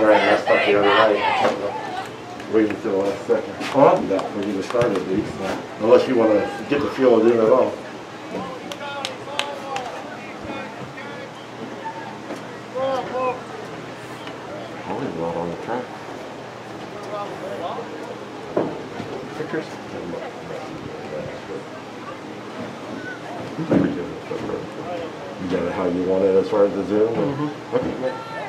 where I messed up the other night. Waiting till the last second. Oh, I'll do that for you to start at least, uh, unless you wanna get the feel of it at all. Holy lot on the track. Pictures? You got it how you want it as far as the zoom? Okay.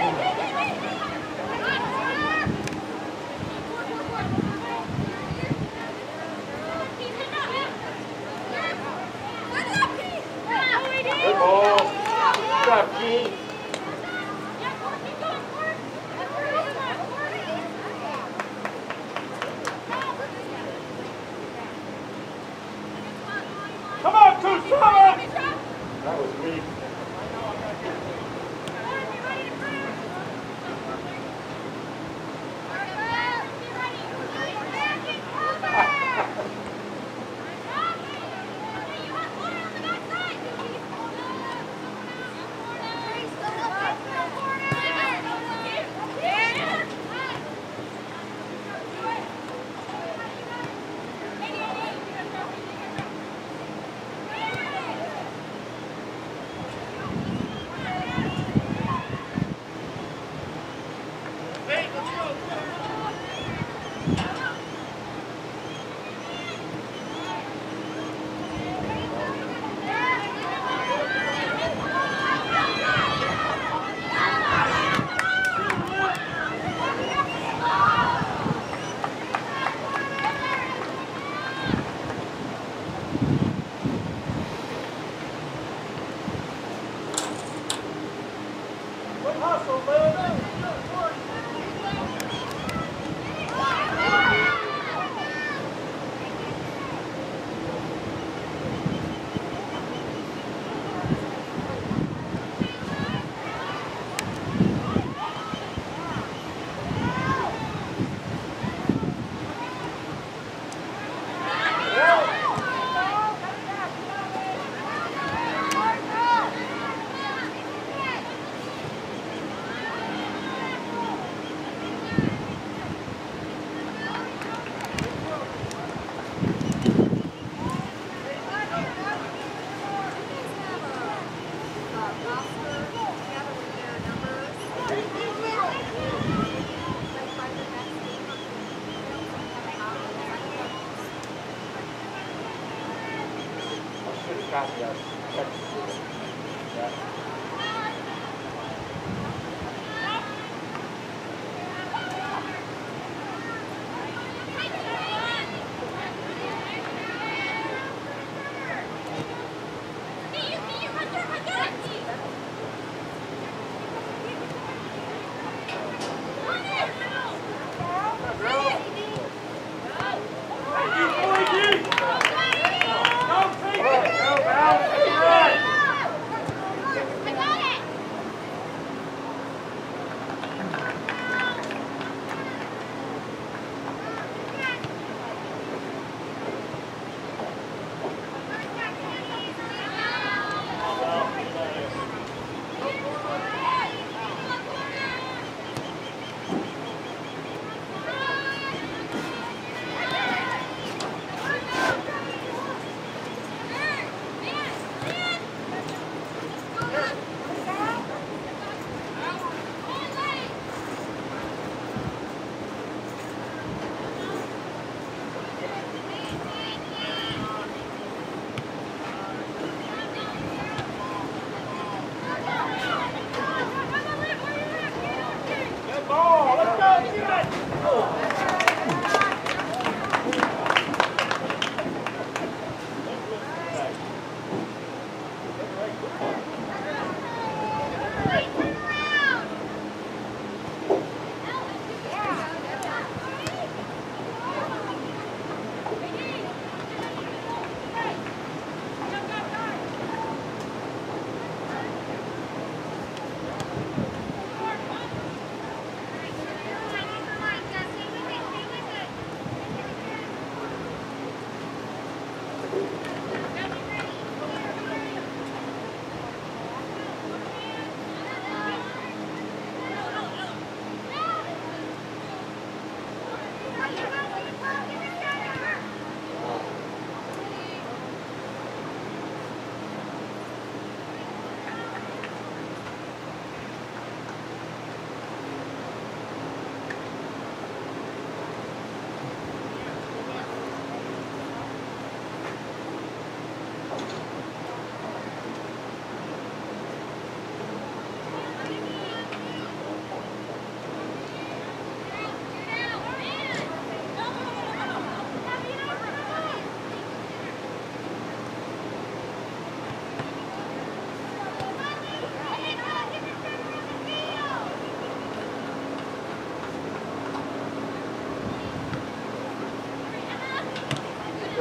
Good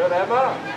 Rema.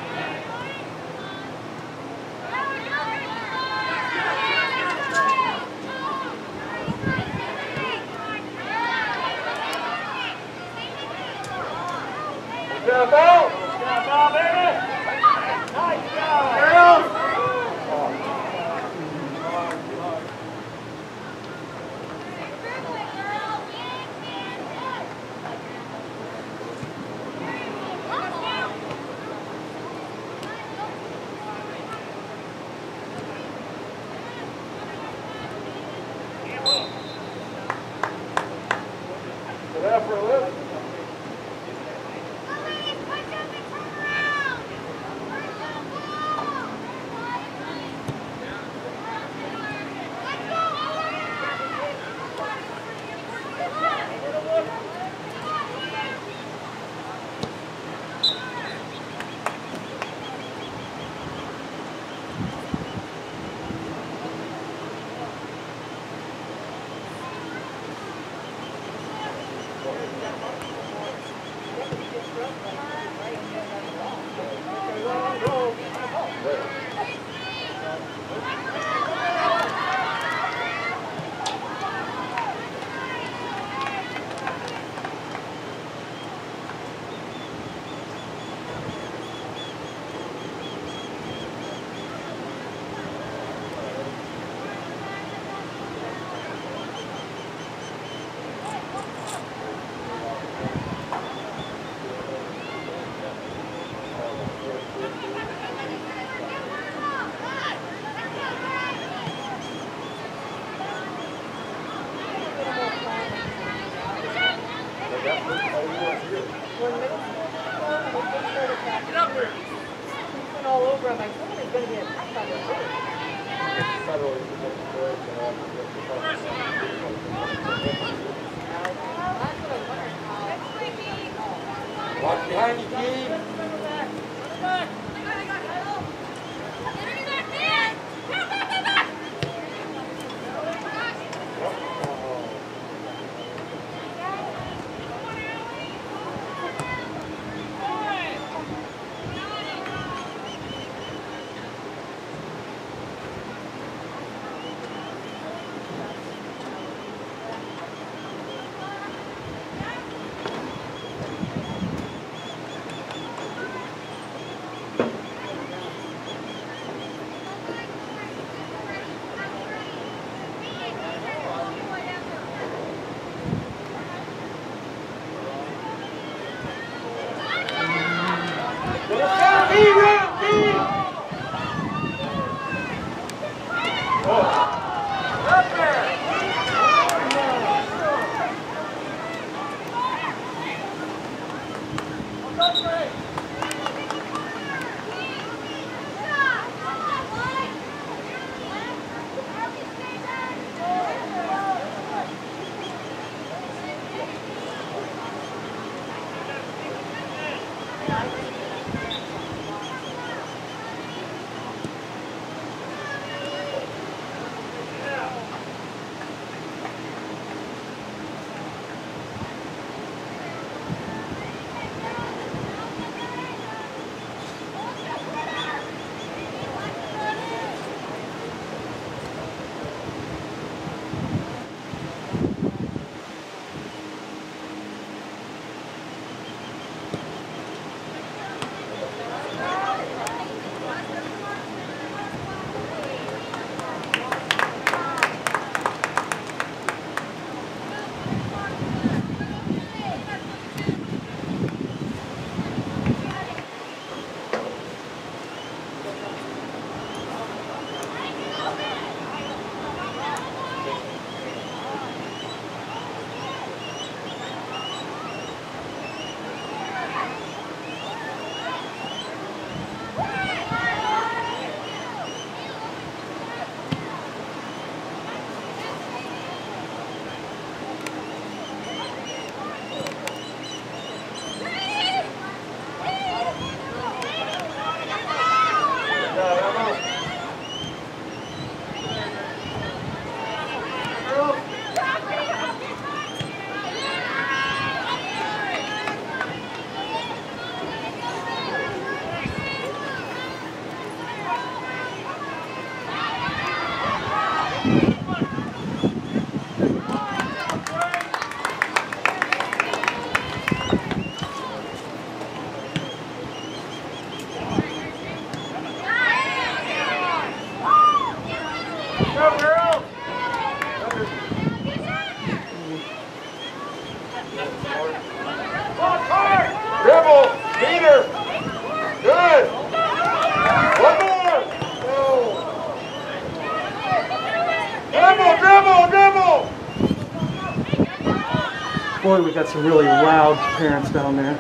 We got some really loud parents down there.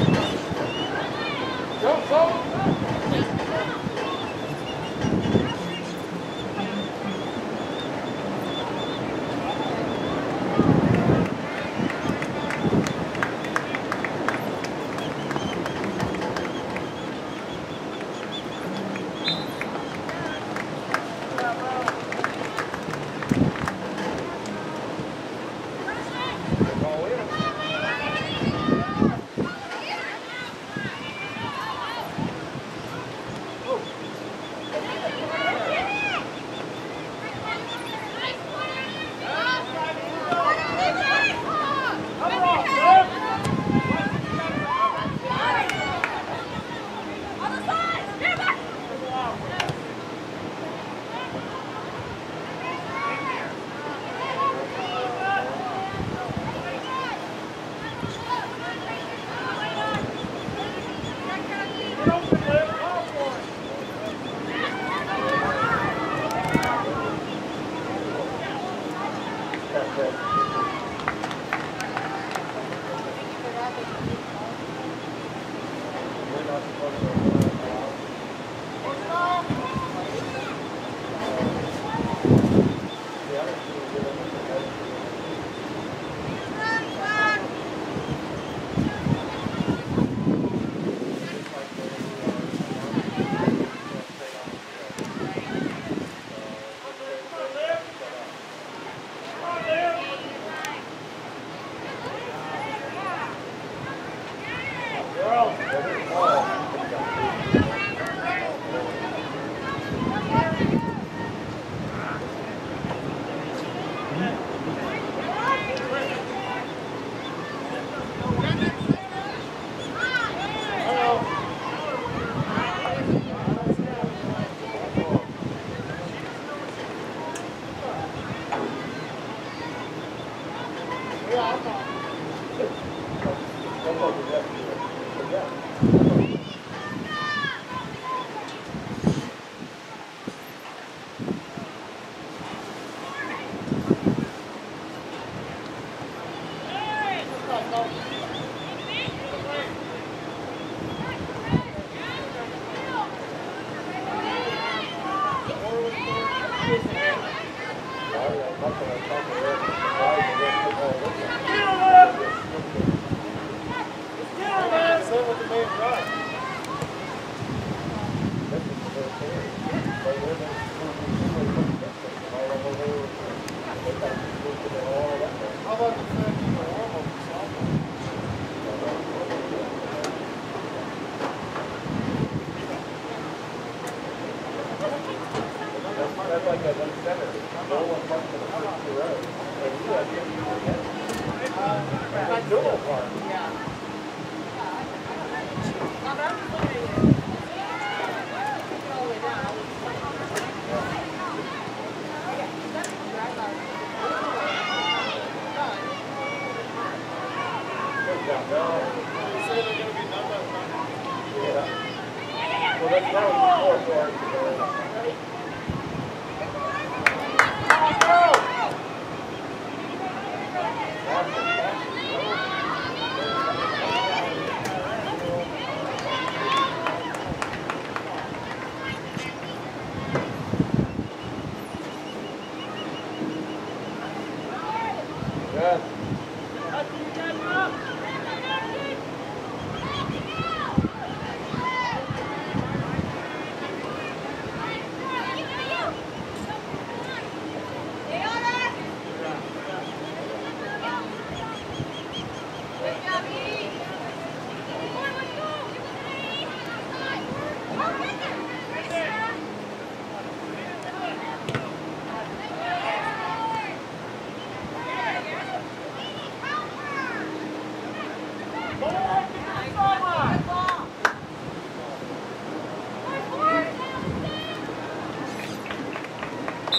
Go, Good.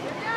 Go,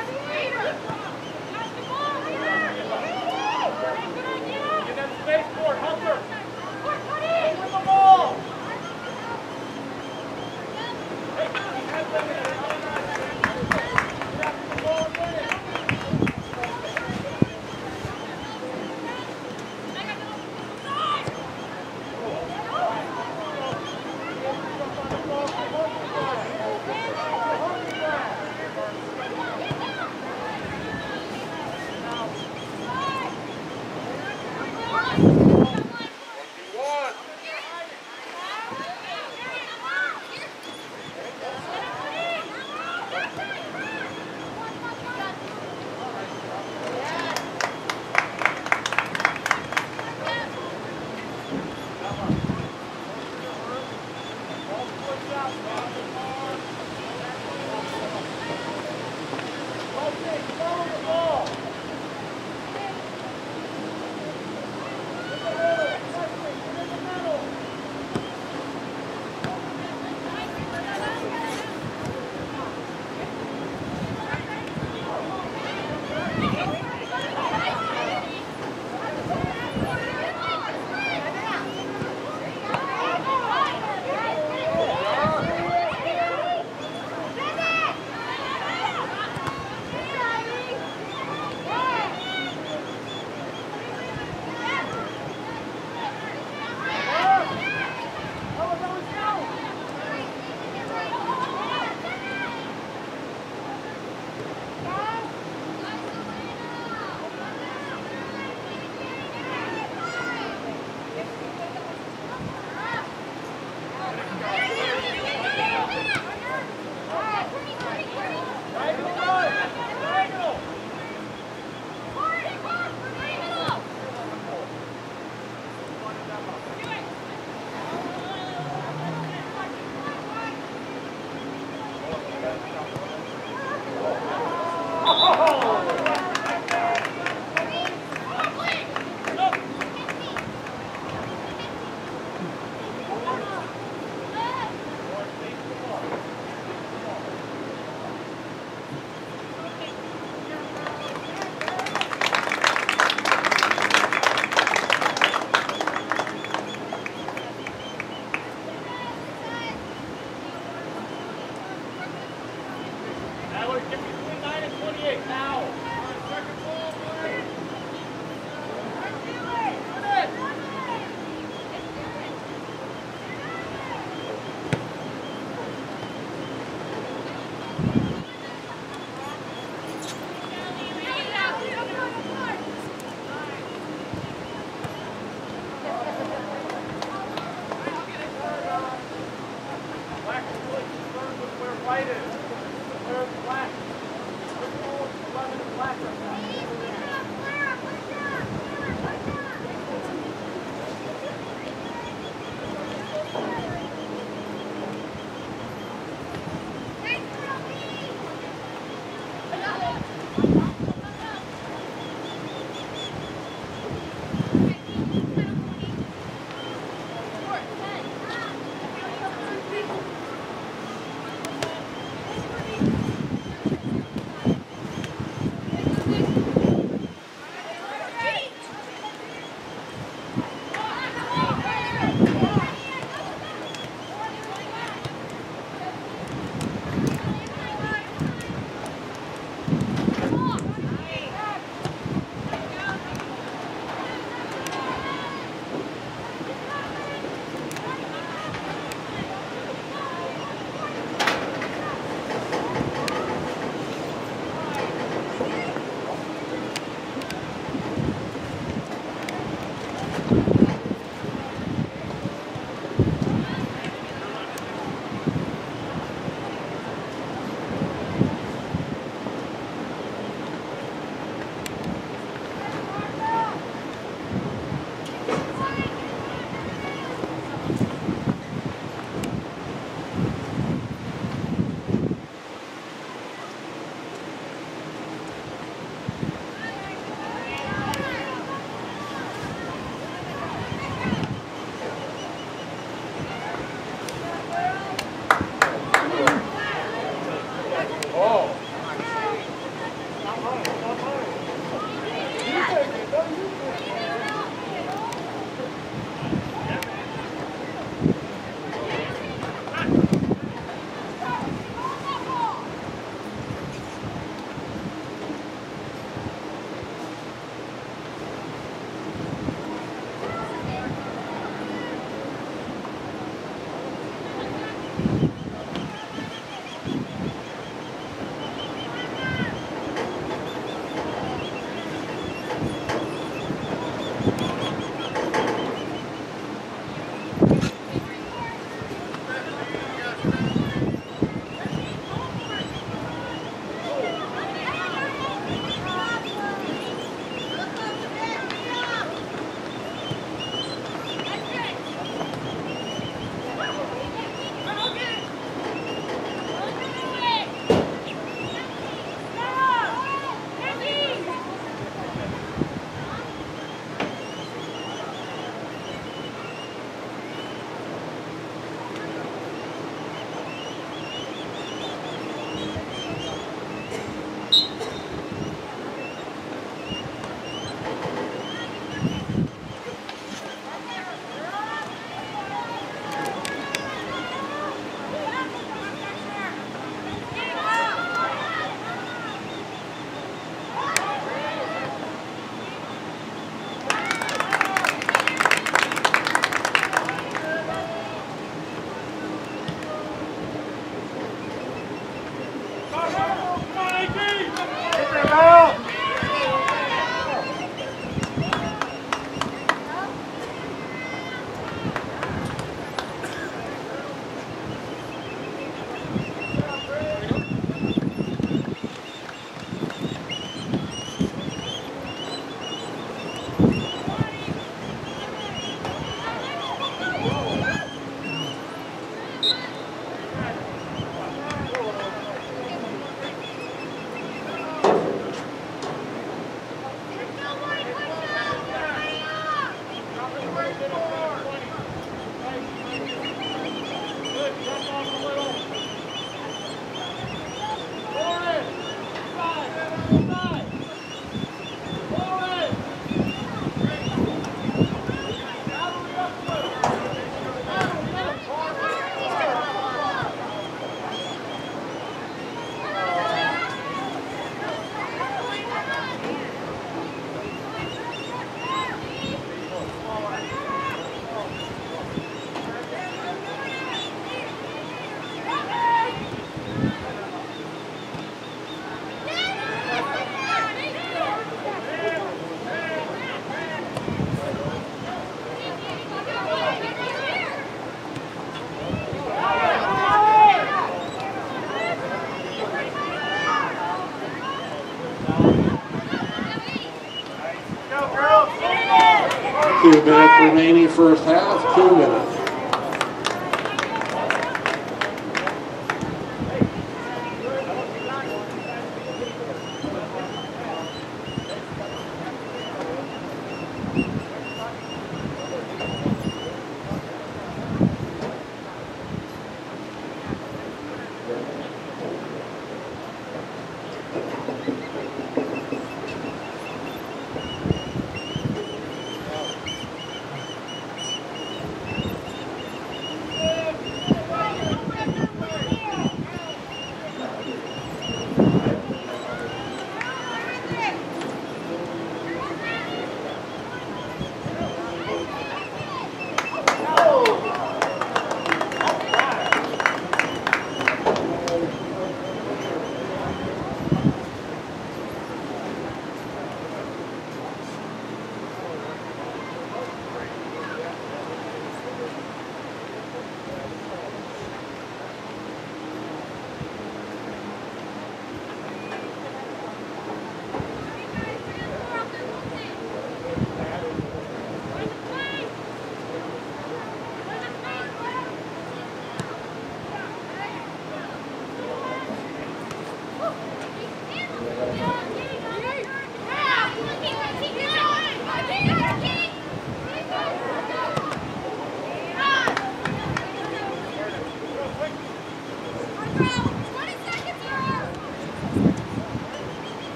remaining first half, two minutes.